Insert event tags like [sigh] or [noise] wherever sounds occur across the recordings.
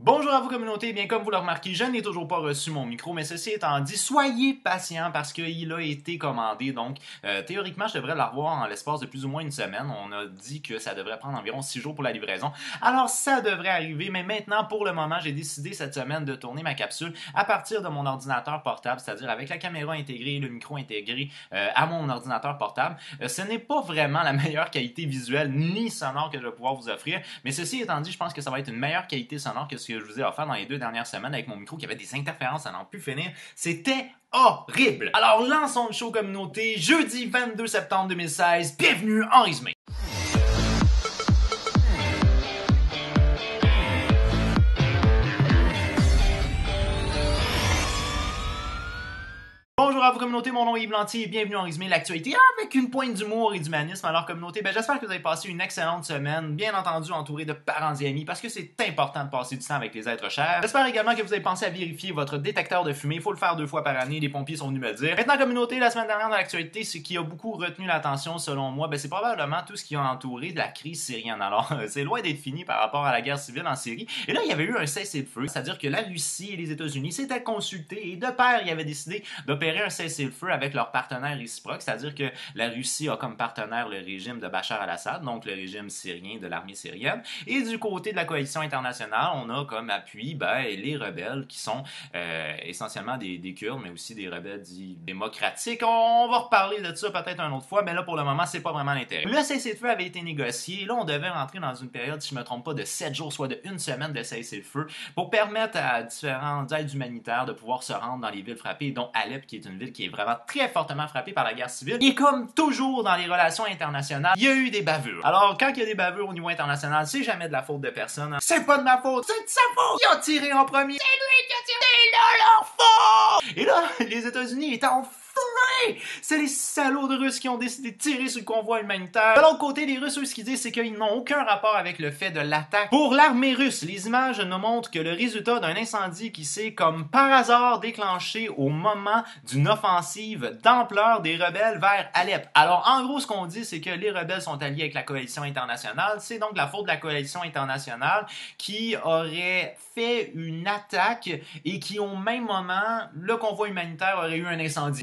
Bonjour à vous communauté, bien comme vous le remarquez, je n'ai toujours pas reçu mon micro, mais ceci étant dit, soyez patients parce qu'il a été commandé, donc euh, théoriquement je devrais l'avoir en l'espace de plus ou moins une semaine. On a dit que ça devrait prendre environ six jours pour la livraison, alors ça devrait arriver, mais maintenant pour le moment j'ai décidé cette semaine de tourner ma capsule à partir de mon ordinateur portable, c'est-à-dire avec la caméra intégrée et le micro intégré euh, à mon ordinateur portable. Euh, ce n'est pas vraiment la [laughs] meilleure qualité visuelle ni sonore que je vais pouvoir vous offrir, mais ceci étant dit, je pense que ça va être une meilleure qualité sonore que ce que je vous ai offert dans les deux dernières semaines avec mon micro qui avait des interférences à n'en plus finir. C'était horrible. Alors lançons le show communauté jeudi 22 septembre 2016. Bienvenue en résumé. Bonjour à vous communauté, mon nom est Yves et bienvenue en résumé l'actualité avec une pointe d'humour et d'humanisme. Alors communauté, ben, j'espère que vous avez passé une excellente semaine, bien entendu entouré de parents et amis parce que c'est important de passer du temps avec les êtres chers. J'espère également que vous avez pensé à vérifier votre détecteur de fumée, il faut le faire deux fois par année, les pompiers sont venus me le dire. Maintenant communauté, la semaine dernière dans l'actualité, ce qui a beaucoup retenu l'attention selon moi, ben, c'est probablement tout ce qui a entouré de la crise syrienne. Alors [laughs] c'est loin d'être fini par rapport à la guerre civile en Syrie. Et là, il y avait eu un cessez-le-feu, c'est-à-dire que la Russie et les États-Unis s'étaient consultés et de pair, ils avaient décidé d'opérer un cessez-le-feu avec leurs partenaires réciproques, c'est-à-dire que la Russie a comme partenaire le régime de Bachar al-Assad, donc le régime syrien de l'armée syrienne, et du côté de la coalition internationale, on a comme appui ben, les rebelles qui sont euh, essentiellement des, des, Kurdes, mais aussi des rebelles dits démocratiques. On va reparler de ça peut-être une autre fois, mais là pour le moment, c'est pas vraiment l'intérêt. Le cessez-le-feu avait été négocié, là on devait rentrer dans une période, si je me trompe pas, de 7 jours, soit de une semaine de cessez-le-feu, pour permettre à différentes aides humanitaires de pouvoir se rendre dans les villes frappées, dont Alep, qui est une ville qui est vraiment très fortement frappée par la guerre civile. Et comme toujours dans les relations internationales, il y a eu des bavures. Alors, quand il y a des bavures au niveau international, c'est jamais de la faute de personne. C'est pas de ma faute, c'est de sa faute! Il a tiré en premier! C'est lui qui a tiré! C'est là leur faute! Et là, les États-Unis étaient en c'est les salauds de Russes qui ont décidé de tirer sur le convoi humanitaire. De l'autre côté, les Russes, eux, ce qu'ils disent, c'est qu'ils n'ont aucun rapport avec le fait de l'attaque. Pour l'armée russe, les images nous montrent que le résultat d'un incendie qui s'est, comme par hasard, déclenché au moment d'une offensive d'ampleur des rebelles vers Alep. Alors, en gros, ce qu'on dit, c'est que les rebelles sont alliés avec la coalition internationale. C'est donc la faute de la coalition internationale qui aurait fait une attaque et qui, au même moment, le convoi humanitaire aurait eu un incendie.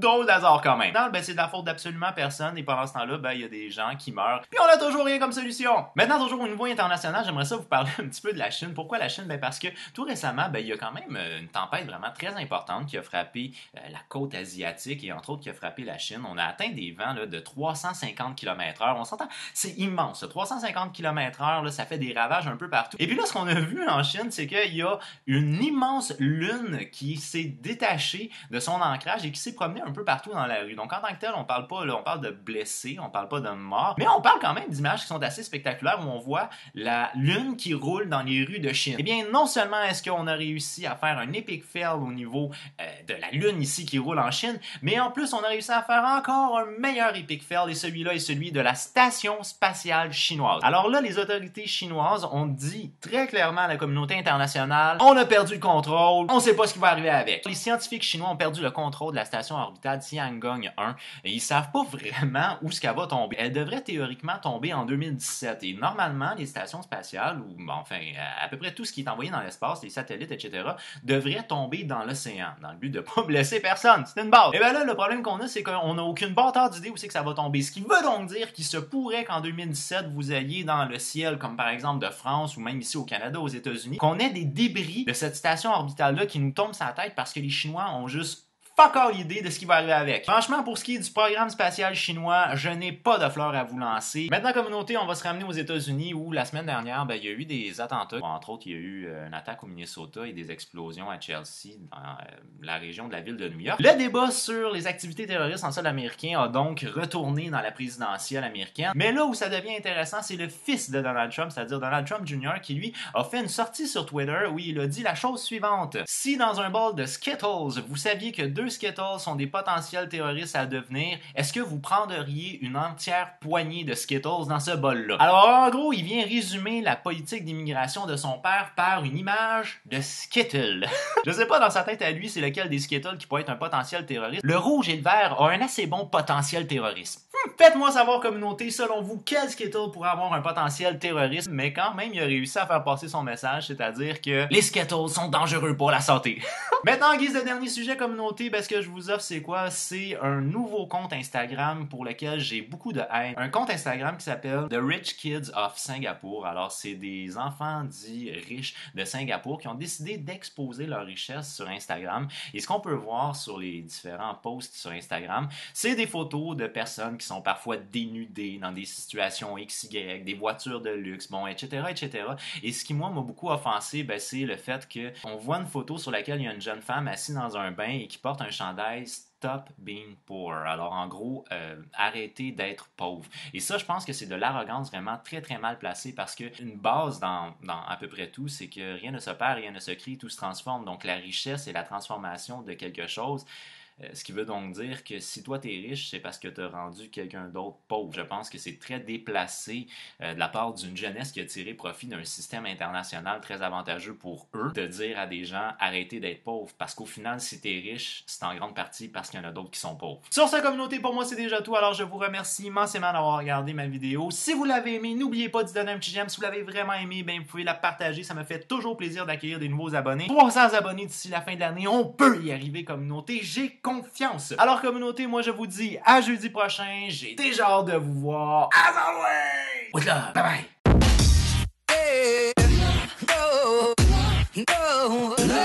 Quand même. Non, ben, c'est de la faute d'absolument personne et pendant ce temps-là, ben, il y a des gens qui meurent. Puis on a toujours rien comme solution. Maintenant, toujours au niveau international, j'aimerais ça vous parler [laughs] un petit peu de la Chine. Pourquoi la Chine? Ben, parce que tout récemment, ben, il y a quand même euh, une tempête vraiment très importante qui a frappé euh, la côte asiatique et entre autres qui a frappé la Chine. On a atteint des vents là, de 350 km h On s'entend, c'est immense. 350 km h ça fait des ravages un peu partout. Et puis là, ce qu'on a vu en Chine, c'est qu'il y a une immense lune qui s'est détachée de son ancrage et qui s'est promenée un peu partout dans la rue. Donc en tant que tel, on parle pas, on parle de blessés, on parle pas de morts, mais on parle quand même d'images qui sont assez spectaculaires où on voit la lune qui roule dans les rues de Chine. Eh bien, non seulement est-ce qu'on a réussi à faire un epic fail au niveau euh, de la lune ici qui roule en Chine, mais en plus on a réussi à faire encore un meilleur epic fail et celui-là est celui de la station spatiale chinoise. Alors là, les autorités chinoises ont dit très clairement à la communauté internationale, on a perdu le contrôle, on sait pas ce qui va arriver avec. Les scientifiques chinois ont perdu le contrôle de la station orbitale Tiangong 1 et ils savent pas vraiment où ce qu'elle va tomber. Elle devrait théoriquement tomber en 2017 et normalement les stations spatiales ou enfin à peu près tout ce qui est envoyé dans l'espace, les satellites, etc. devrait tomber dans l'océan dans le but de pas [laughs] blesser personne. C'est une base. Et bien là, le problème qu'on a, c'est qu'on n'a aucune bâtard d'idée où c'est que ça va tomber. Ce qui veut donc dire qu'il se pourrait qu'en 2017 vous ayez dans le ciel, comme par exemple de France ou même ici au Canada, aux États-Unis, qu'on ait des débris de cette station orbitale-là qui nous tombent sur la tête parce que les Chinois ont juste fuck all idée de ce qui va arriver avec. Franchement, pour ce qui est du programme spatial chinois, je n'ai pas de fleurs à vous lancer. Maintenant, communauté, on va se ramener aux États-Unis où la semaine dernière, ben, il y a eu des attentats. Entre autres, il y a eu euh, une attaque au Minnesota et des explosions à Chelsea, dans euh, la région de la ville de New York. Le débat sur les activités terroristes en sol américain a donc retourné dans la présidentielle américaine. Mais là où ça devient intéressant, c'est le fils de Donald Trump, c'est-à-dire Donald Trump Jr., qui lui a fait une sortie sur Twitter où il a dit la chose suivante. Si dans un bol de Skittles, vous saviez que deux Skittles sont des potentiels terroristes à devenir, est-ce que vous prendriez une entière poignée de Skittles dans ce bol-là? Alors, en gros, il vient résumer la politique d'immigration de son père par une image de Skittle. [laughs] Je sais pas dans sa tête à lui c'est lequel des Skittles qui pourrait être un potentiel terroriste. Le rouge et le vert ont un assez bon potentiel terrorisme. [laughs] Faites-moi savoir, communauté, selon vous, quel Skittle pourrait avoir un potentiel terroriste, mais quand même, il a réussi à faire passer son message, c'est-à-dire que les Skittles sont dangereux pour la santé. [laughs] Maintenant, en guise de dernier sujet, communauté, ben, ce que je vous offre, c'est quoi? C'est un nouveau compte Instagram pour lequel j'ai beaucoup de haine. Un compte Instagram qui s'appelle The Rich Kids of Singapore. Alors, c'est des enfants dits riches de Singapour qui ont décidé d'exposer leur richesse sur Instagram. Et ce qu'on peut voir sur les différents posts sur Instagram, c'est des photos de personnes qui sont parfois dénudées dans des situations XY, des voitures de luxe, bon, etc., etc. Et ce qui, moi, m'a beaucoup offensé, ben, c'est le fait qu'on voit une photo sur laquelle il y a une jeune femme assise dans un bain et qui porte un chandail Stop being poor. Alors, en gros, euh, arrêtez d'être pauvre. Et ça, je pense que c'est de l'arrogance vraiment très, très mal placée parce qu'une base dans, dans, à peu près tout, c'est que rien ne se perd, rien ne se crée, tout se transforme. Donc, la richesse et la transformation de quelque chose. Euh, ce qui veut donc dire que si toi tu es riche, c'est parce que tu as rendu quelqu'un d'autre pauvre. Je pense que c'est très déplacé euh, de la part d'une jeunesse qui a tiré profit d'un système international très avantageux pour eux de dire à des gens arrêtez d'être pauvres. Parce qu'au final, si tu es riche, c'est en grande partie parce qu'il y en a d'autres qui sont pauvres. Sur cette communauté, pour moi, c'est déjà tout. Alors je vous remercie immensément d'avoir regardé ma vidéo. Si vous l'avez aimé, n'oubliez pas de donner un petit j'aime. Si vous l'avez vraiment aimé, ben, vous pouvez la partager. Ça me fait toujours plaisir d'accueillir des nouveaux abonnés. 300 abonnés d'ici la fin de l'année. On peut y arriver, communauté. J'ai confiance. Alors, communauté, moi, je vous dis à jeudi prochain. J'ai déjà hâte de vous voir. As always! With love. Bye bye. no, no, no.